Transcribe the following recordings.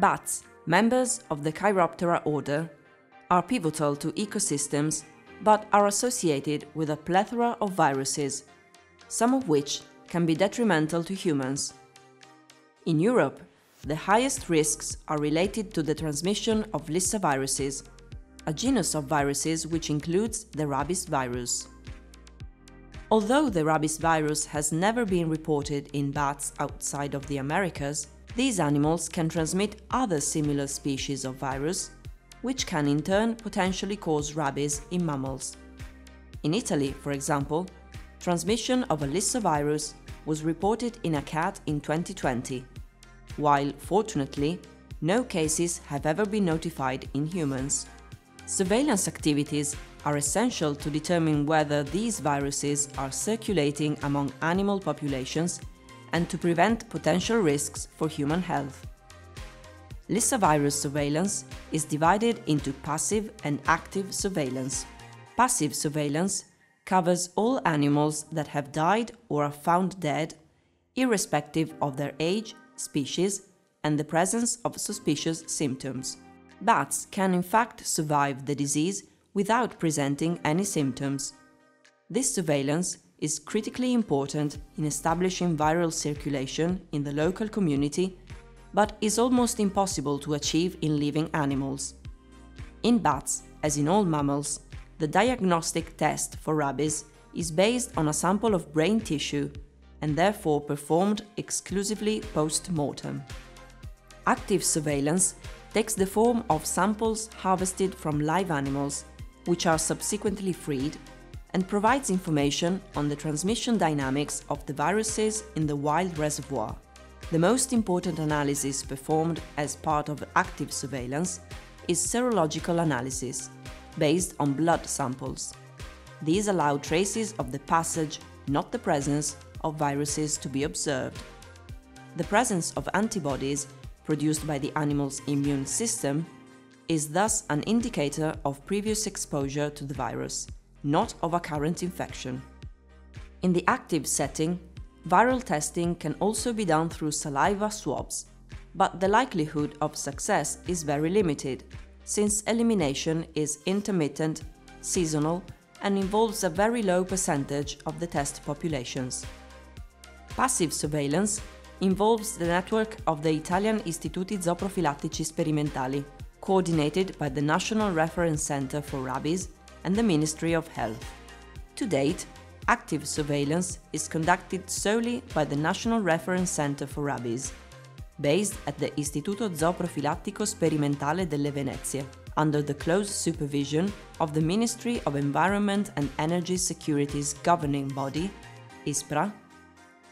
Bats, members of the Chiroptera order, are pivotal to ecosystems but are associated with a plethora of viruses, some of which can be detrimental to humans. In Europe, the highest risks are related to the transmission of viruses, a genus of viruses which includes the rabies virus. Although the rabies virus has never been reported in bats outside of the Americas, these animals can transmit other similar species of virus, which can in turn potentially cause rabies in mammals. In Italy, for example, transmission of a lyssavirus was reported in a cat in 2020, while fortunately, no cases have ever been notified in humans. Surveillance activities are essential to determine whether these viruses are circulating among animal populations and to prevent potential risks for human health. lyssavirus surveillance is divided into passive and active surveillance. Passive surveillance covers all animals that have died or are found dead, irrespective of their age, species, and the presence of suspicious symptoms. Bats can in fact survive the disease without presenting any symptoms. This surveillance is critically important in establishing viral circulation in the local community, but is almost impossible to achieve in living animals. In bats, as in all mammals, the diagnostic test for rabies is based on a sample of brain tissue and therefore performed exclusively post-mortem. Active surveillance takes the form of samples harvested from live animals, which are subsequently freed and provides information on the transmission dynamics of the viruses in the wild reservoir. The most important analysis performed as part of active surveillance is serological analysis, based on blood samples. These allow traces of the passage, not the presence, of viruses to be observed. The presence of antibodies produced by the animal's immune system is thus an indicator of previous exposure to the virus not of a current infection. In the active setting, viral testing can also be done through saliva swabs, but the likelihood of success is very limited, since elimination is intermittent, seasonal, and involves a very low percentage of the test populations. Passive surveillance involves the network of the Italian Istituti Zooprofilattici Sperimentali, coordinated by the National Reference Center for Rabies and the Ministry of Health. To date, active surveillance is conducted solely by the National Reference Center for Rabies, based at the Istituto Zooprofilattico Sperimentale delle Venezie, under the close supervision of the Ministry of Environment and Energy Security's governing body, ISPRA,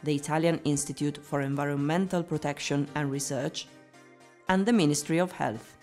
the Italian Institute for Environmental Protection and Research, and the Ministry of Health.